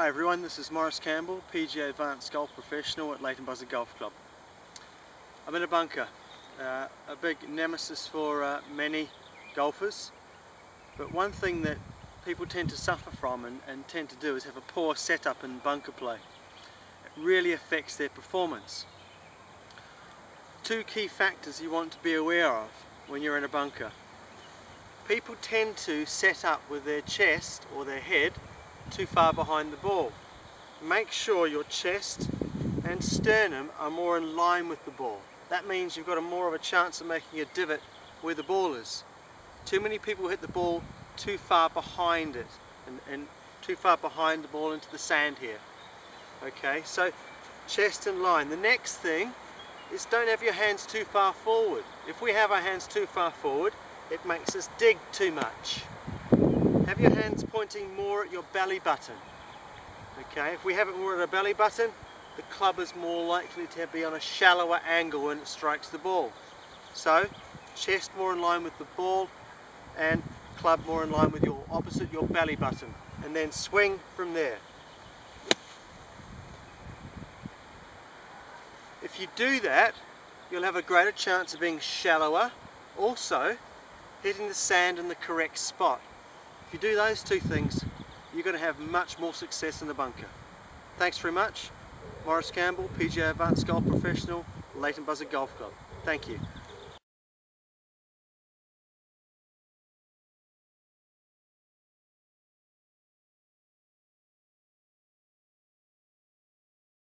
Hi everyone, this is Maurice Campbell, PGA Advanced Golf Professional at Leighton Buzzard Golf Club. I'm in a bunker, uh, a big nemesis for uh, many golfers, but one thing that people tend to suffer from and, and tend to do is have a poor setup in bunker play. It really affects their performance. Two key factors you want to be aware of when you're in a bunker. People tend to set up with their chest or their head too far behind the ball. Make sure your chest and sternum are more in line with the ball. That means you've got a more of a chance of making a divot where the ball is. Too many people hit the ball too far behind it and, and too far behind the ball into the sand here. Okay, so chest in line. The next thing is don't have your hands too far forward. If we have our hands too far forward, it makes us dig too much. Have your hands pointing more at your belly button. Okay, if we have it more at our belly button, the club is more likely to be on a shallower angle when it strikes the ball. So, chest more in line with the ball and club more in line with your opposite your belly button and then swing from there. If you do that, you'll have a greater chance of being shallower, also hitting the sand in the correct spot. If you do those two things, you're going to have much more success in the bunker. Thanks very much. Maurice Campbell, PGA Advanced Golf Professional, Leighton Buzzard Golf Club. Thank you.